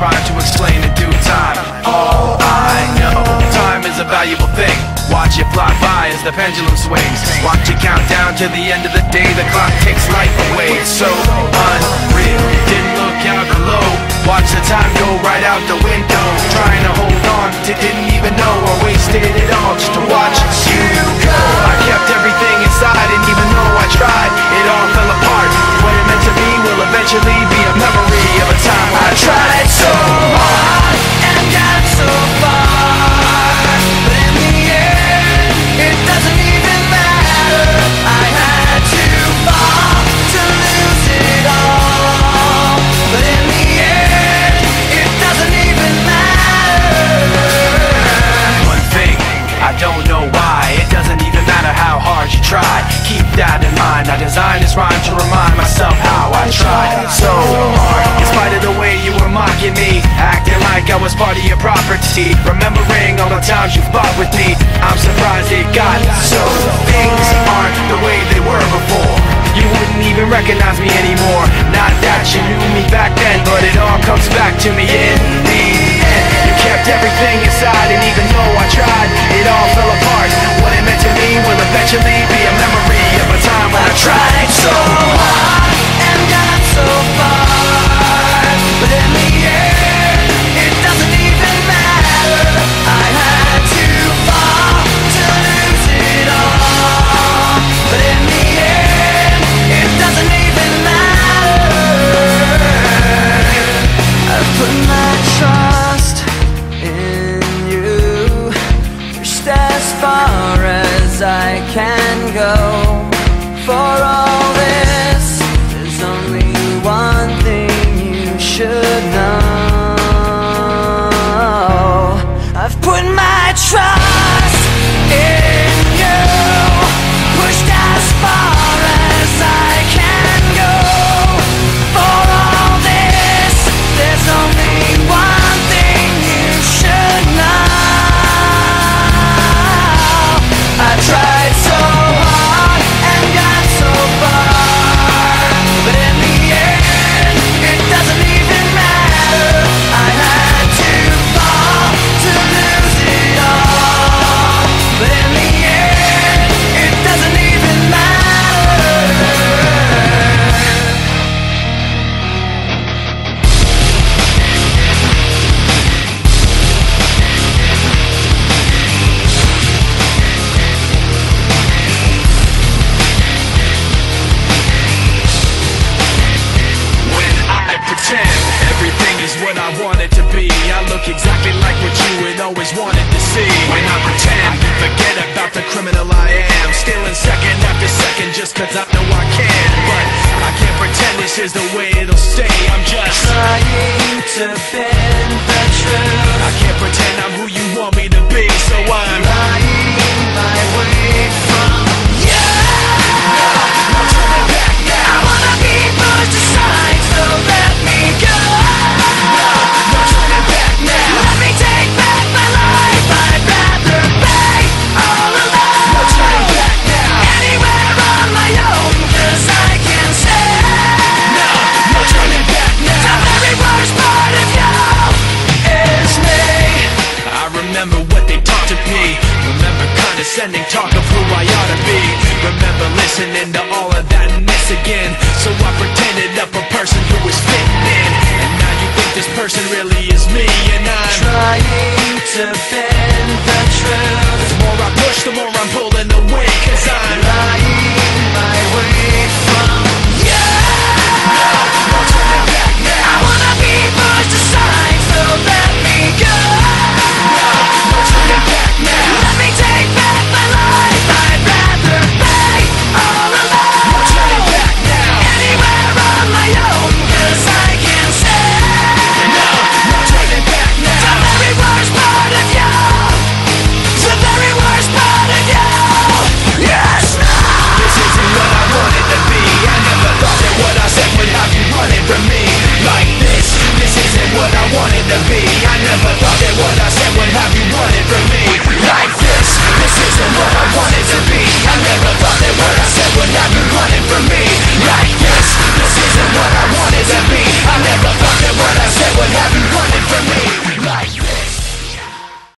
rhyme to explain in due time. All I know, time is a valuable thing. Watch it fly by as the pendulum swings. Watch it count down to the end of the day. The clock takes life away. It's so unreal. Didn't look out below. Watch the Remembering all the times you fought with me, I'm surprised it got so. Things aren't the way they were before. You wouldn't even recognize me anymore. Not that you knew me back then, but it all comes back to me in the end. You kept everything inside, and even though I go I want it to be. I look exactly like what you had always wanted to see. When I pretend, forget about the criminal I am. Stealing second after second just cause I know I can. But I can't pretend this is the way it'll stay. I'm just trying to bend the truth. I can't pretend this person really is me And I'm trying to bend the truth. The more I push, the more I'm pulling away Cause I'm what? I